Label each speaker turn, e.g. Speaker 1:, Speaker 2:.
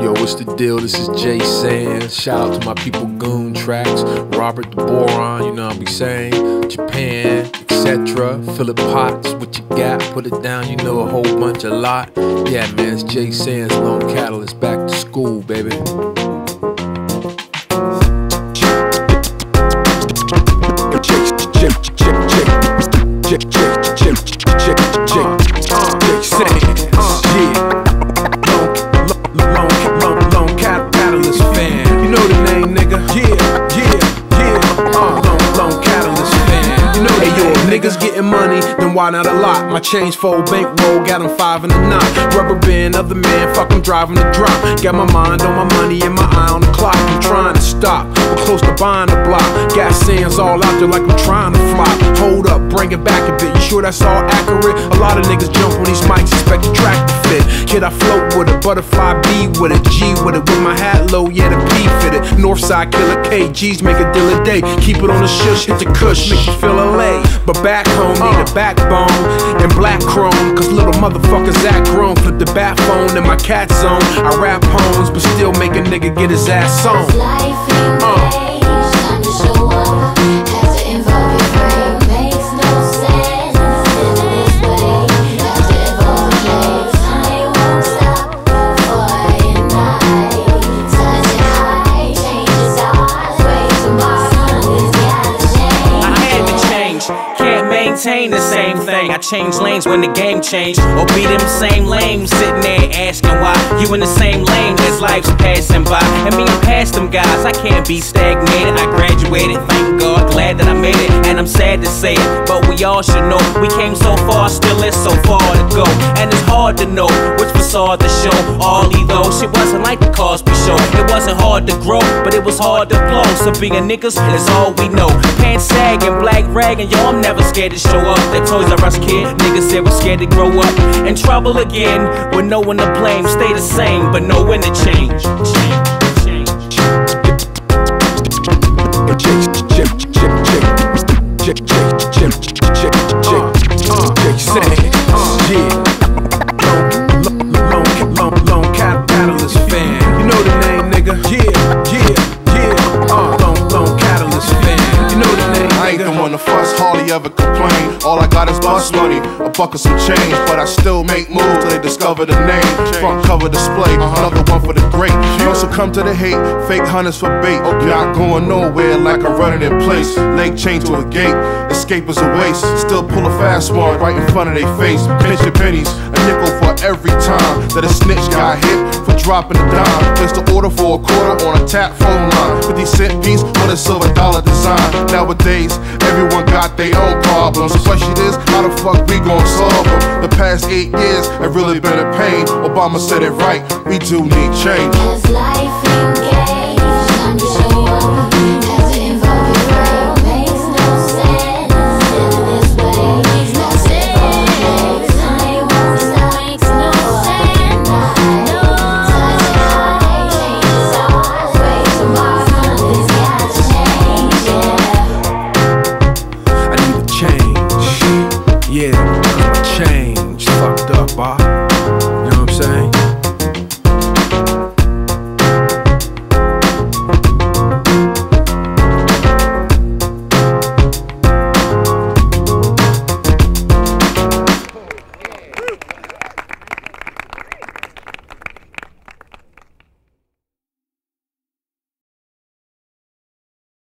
Speaker 1: Yo, what's the deal? This is J. Sands. Shout out to my people Goon Trax, Robert de Boron, you know what I be saying, Japan, etc. Philip Potts, what you got? Put it down, you know a whole bunch, a lot. Yeah, man, it's J. Sands, Lone Catalyst, back to school, baby. Niggas getting money, then why not a lot? My change full bankroll, got them five in the knot. Rubber band, other man, fuck, I'm driving the drop. Got my mind on my money and my eye on the clock. I'm trying to stop, we're close to buying the block. Gas sands all out there like I'm trying to fly. Bring it back a bit. You sure that's all accurate? A lot of niggas jump on these mics, expect the track to fit. Kid, I float with a butterfly B with a G with it. With my hat low, yeah, the P fitted. Northside killer KGs make a deal a day. Keep it on the shush, hit the cush, make you feel LA. But back home, need a backbone and black chrome. Cause little motherfuckers act grown. Flip the bat phone in my cat zone. I rap poems, but still make a nigga get his ass on.
Speaker 2: Maintain the same thing. I change lanes when the game changed. Or be them same lames sitting there asking why you in the same lane as life's passing by. And me, I'm past them guys. I can't be stagnated. I graduated, thank God, glad that I made it. And I'm sad to say it, but we all should know we came so far, still is so far to go. And it's hard to know which facade to show. All though shit wasn't like the Cosby Show. It wasn't hard to grow, but it was hard to blow. So being niggas is all we know. Pants sagging, black ragging, yo, I'm never scared to show up. That Toys R Us kid, niggas said we're scared to grow up. In trouble again, with no one to blame. Stay the same, but know when to change. Change,
Speaker 1: Yeah.
Speaker 3: Bus money, a buck of some change, but I still make moves till they discover the name. Front cover display, another one for the great. You also come to the hate, fake hunters for bait. Not going nowhere like I'm running in place. Leg chained to a gate, escape is a waste. Still pull a fast one right in front of their face. Pinch your pennies, a nickel for every time that a snitch got hit for dropping a dime. Place the order for a quarter on a tap phone line. 50 cent piece with a silver dollar design. Nowadays, everyone got their own problems. The question is, how the fuck we gon' solve them? The past eight years have really been a pain. Obama said it right, we do need change.